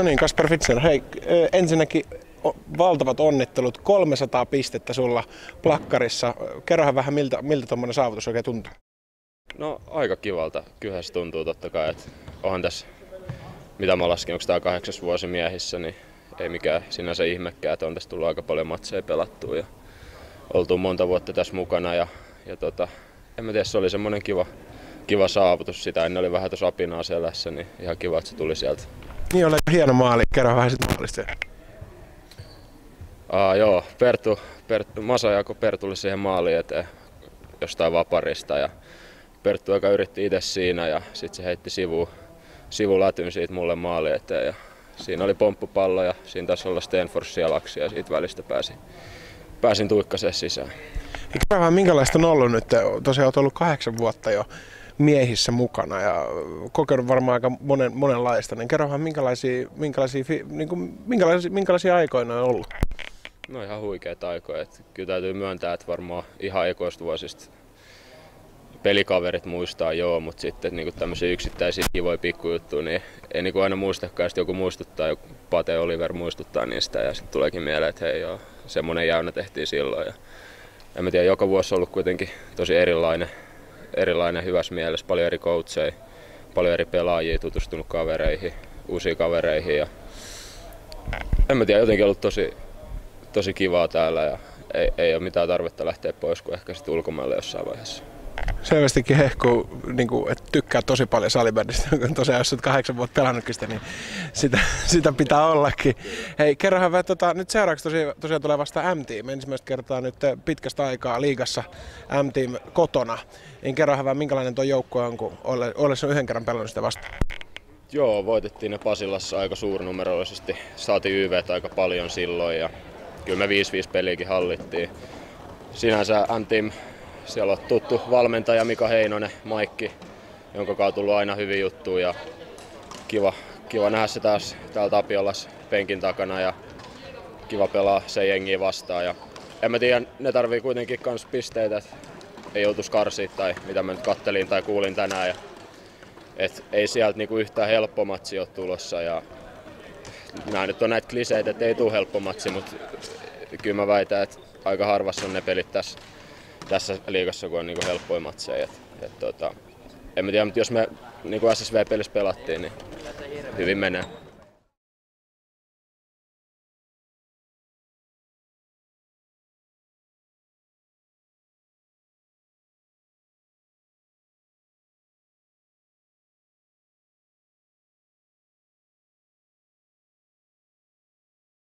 No niin, Kasper Fitzer, hei, ensinnäkin valtavat onnittelut, 300 pistettä sulla plakkarissa. Kerrohan vähän, miltä, miltä tuommoinen saavutus oikein tuntuu? No aika kivalta. Kyllä se tuntuu totta kai, että onhan tässä, mitä mä laskin, onko tämä kahdeksas vuosi miehissä, niin ei mikään sinänsä ihmekään, että on tässä tullut aika paljon matseja pelattua ja oltu monta vuotta tässä mukana ja, ja tota, en mä tiedä, se oli semmoinen kiva, kiva saavutus. Sitä ennen oli vähän tuossa apinaa selässä, niin ihan kiva, että se tuli sieltä. Niin oli hieno maali. Kerro vähän sit maalista. Aa, joo, Pertu, Pertu, Masa jako Pertulle siihen maaliin eteen jostain vaparista ja Perttu aika yritti itse siinä ja sitten se heitti sivu, sivulätyn siitä mulle maali eteen ja siinä oli pomppupallo ja siinä taisi olla Stenfors sialaksi ja siitä välistä pääsin, pääsin tuikkaseen sisään. Kerro vähän, minkälaista on ollut nyt? Tosiaan olet ollut kahdeksan vuotta jo miehissä mukana ja kokenut varmaan aika monen, monenlaista. Niin kerro vähän, minkälaisia, minkälaisia, niin kuin, minkälaisia, minkälaisia aikoina on ollut? No ihan huikeita aikoja. Että kyllä täytyy myöntää, että varmaan ihan ekoista vuosista pelikaverit muistaa joo, mutta sitten niin tämmöisiä yksittäisiä kivoja pikkujuttuja, niin ei niin aina muistakaan, että joku muistuttaa, joku Pate Oliver muistuttaa niistä ja sitten tuleekin mieleen, että hei joo, semmoinen jäynä tehtiin silloin. Ja en mä tiedä, joka vuosi on ollut kuitenkin tosi erilainen, erilainen hyvässä mielessä, paljon eri coacheja, paljon eri pelaajia, tutustunut kavereihin, uusiin kavereihin ja en mä tiedä, jotenkin ollut tosi, tosi kivaa täällä ja ei, ei ole mitään tarvetta lähteä pois kuin ehkä sitten ulkomaille jossain vaiheessa selvästikin hehku, niin kuin, että tykkää tosi paljon salibändistä, kun tosiaan jos olet kahdeksan vuotta pelannutkin sitä, niin sitä, sitä pitää ollakin. Hei, kerrohan vähän, tota, nyt seuraavaksi tosiaan, tosiaan tulee vasta M-Team, ensimmäistä kertaa nyt pitkästä aikaa liigassa M-Team kotona. Niin kerrohan vähän, minkälainen tuo joukko on, kun ollessa yhden kerran pelannut sitä vastaan. Joo, voitettiin ne Pasilassa aika suurnumeroisesti. Saatiin YV aika paljon silloin ja kyllä me 5-5 peliäkin hallittiin. Sinänsä M-Team siellä on tuttu valmentaja Mika Heinonen, Maikki, jonka on tullut aina hyvin juttu ja kiva, kiva nähdä se taas täällä Tapiolas penkin takana ja kiva pelaa se jengi vastaan. Ja en mä tiedä, ne tarvii kuitenkin kans pisteitä, että ei joutuisi karsiin tai mitä mä nyt kattelin tai kuulin tänään. Ja, et ei sieltä niinku yhtään helppo matsi ole tulossa ja nämä nyt on näitä kliseitä, että ei tule helppo matsi, mutta kyllä mä väitän, että aika harvassa on ne pelit tässä tässä liigassa, kun on niin helppoja matseja. Et, et, tota, en mä tiedä, mutta jos me niin SSV-pelissä pelattiin, niin hyvin menee.